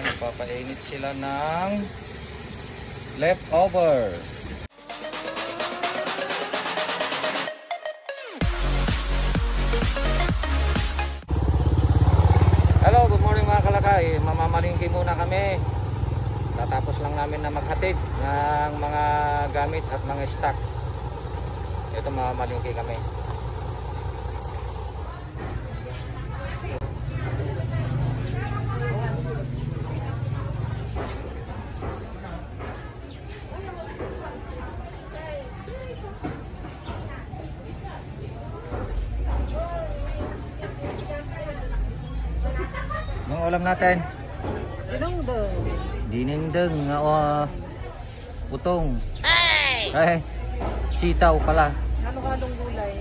Nagpapainit sila ng leftover. Hello, good morning mga kalakay. Mamamalingki muna kami. Tatapos lang namin na maghatid ng mga gamit at mga stock. Ito mamamalingki kami. Anong ulam natin? Dinindeng nga uh, utong. Ay! sitaw pala. Halo-halong gulay.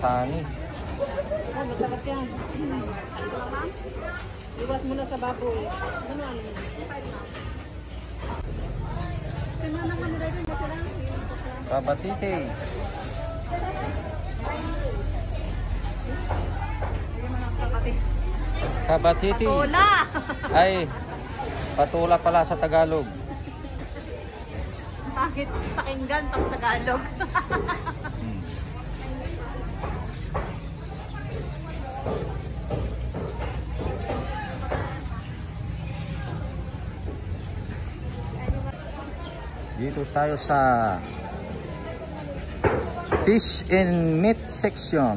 Ay, patani. Oh, masarap yan. Iwas muna sa baboy. Ano ano? Kabatiti. Kabatiti. Wala! Ay, patula pala sa Tagalog. Bakit pakinggan pag Tagalog? Dito tayo sa Fish and Meat section.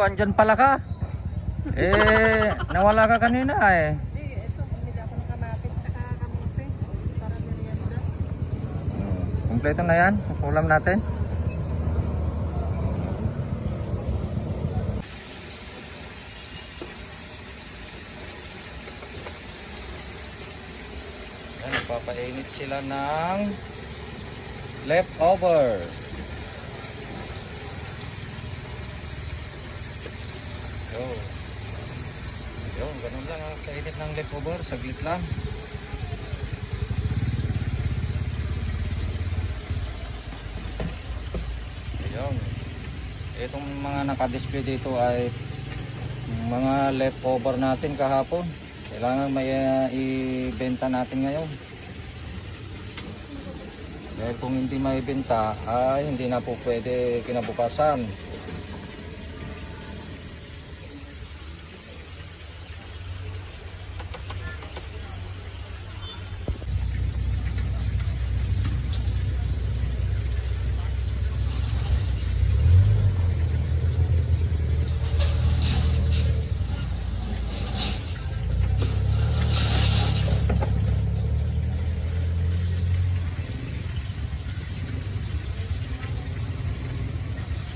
Oh, andyan pala ka. Eh, nawala ka kanina eh. Kompleto na yan, ulam natin. Yan, nagpapainit sila ng leftover. Yo. Yun, ganun lang ang kainit ng leftover, saglit lang. Ayun. Itong mga naka-display dito ay mga leftover natin kahapon. Kailangan may uh, ibenta natin ngayon. Dahil kung hindi maibenta ay hindi na po pwede kinabukasan.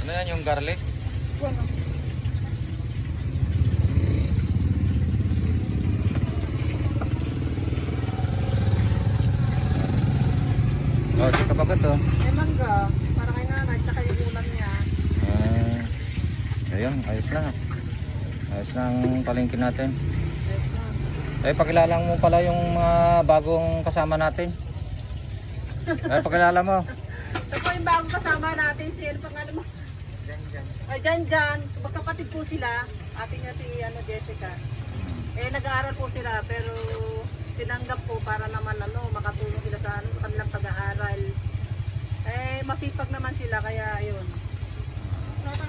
Ano yan yung garlic? Bueno. Oh, dito pa ba to? May mangga. Para kay nanay, tsaka yung ulam niya. Ah, ayun, ayos na. Ayos na ang palengke natin. Na. Eh, pakilala mo pala yung mga bagong kasama natin. Eh, pakilala mo. Ito po yung bagong kasama natin. Si ano pangalan Ay, Jan Jan. Magkapatid po sila. Ating niya si ano, Jessica. Eh, nag-aaral po sila pero tinanggap po para naman ano, makatulong sila sa ano, kanilang pag-aaral. Eh, masipag naman sila kaya ayun.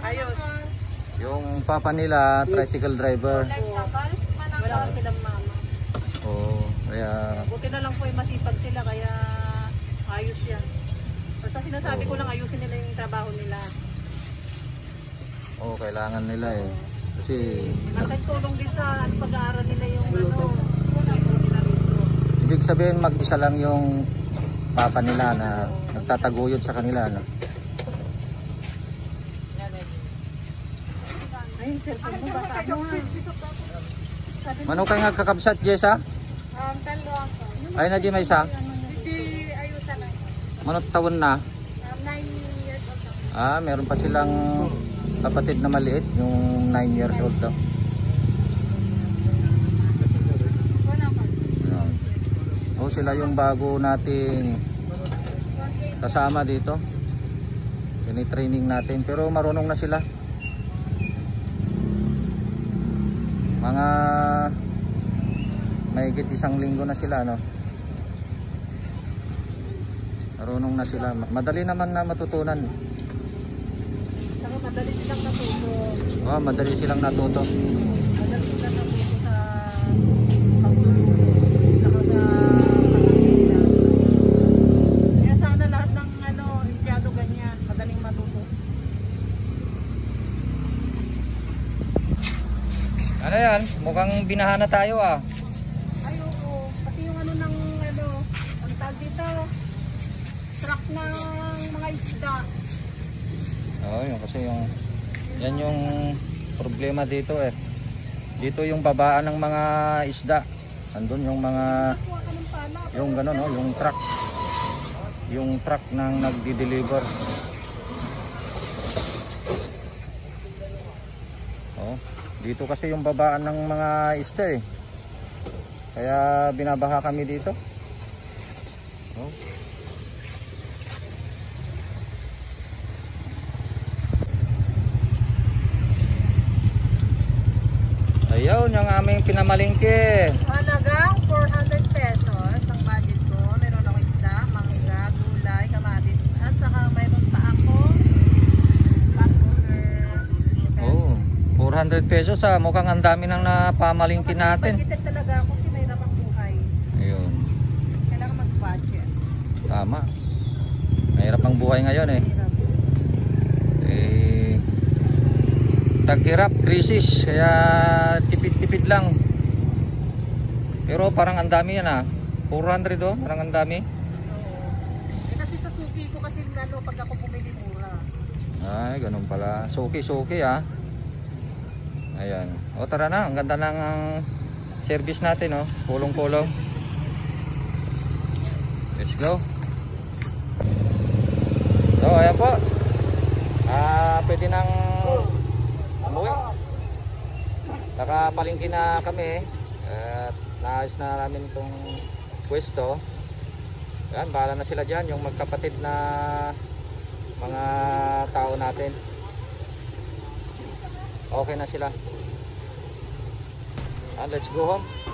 Ayos. Yung papa nila, tricycle driver. Wala ko silang mama. Oo, kaya Buti na lang po yung masipag sila kaya ayos yan. Basta sinasabi ko lang ayusin nila yung trabaho nila. Oo, kailangan nila eh. Kasi At nagtulong din sa ano, pag-aaral nila yung ano. ibig sabihin mag-isa lang yung papa nila na nagtataguyod sa kanila. No? Ay, yung cellphone mo, baka mo ha. Mano kay nga kakabsat, Jessa? Um, dalawa ko. Ay na di may isa? Hindi ayusan na. Mano taon na? Um, 9 years old. Ah, meron pa silang kapatid na maliit, yung 9 years old daw. Ayan. Oh, sila yung bago nating kasama dito. Tini-training natin pero marunong na sila. Mga mahigit isang linggo na sila, no? Marunong na sila. Ma- Madali naman na matutunan. Madali silang natuto. Oh, madali silang natuto. Madali silang natuto sa pagtulog. Saka sa pagkakita. Kaya sana lahat ng ano, empleyado ganyan. Madaling matuto. Ano yan? Mukhang binahan na tayo ah. Ay, oo. Pati yung ano ng ano, ang tag dito, truck ng mga isda. Oo, yun kasi yung yan yung problema dito eh. Dito yung babaan ng mga isda. Andun yung mga yung gano'n no, yung truck. Yung truck nang nagdi-deliver. Oh, dito kasi yung babaan ng mga isda eh. Kaya binabaha kami dito. Oh. Ayun, yung aming pinamalingke. Halagang 400 pesos ang budget ko. Meron ako isda, mangga, gulay, kamatis. At saka mayroon pa ako water. Oh, 400 pesos ah. Mukhang ang dami nang napamalingki natin. Pagkitip talaga ako kasi mahirap ang buhay. Ayun, Kailangan mag-budget. tama. Mahirap ang buhay ngayon eh. Eh, taghirap, krisis. Kaya tipid-tipid lang. Pero parang ang dami yan ah. 400 oh, parang ang dami. Oo. Eh, kasi sa suki ko kasi lalo pag ako bumili mura. Ay, ganun pala. Suki-suki ah. Ayan. O tara na, ang ganda ng service natin oh. Kulong-kulong. Let's go. So, ayan po. Ah, pwede nang umuwi. Nakapalingki na kami. At naayos na namin itong pwesto. Yan, bahala na sila dyan. Yung magkapatid na mga tao natin. Okay na sila. And let's go home.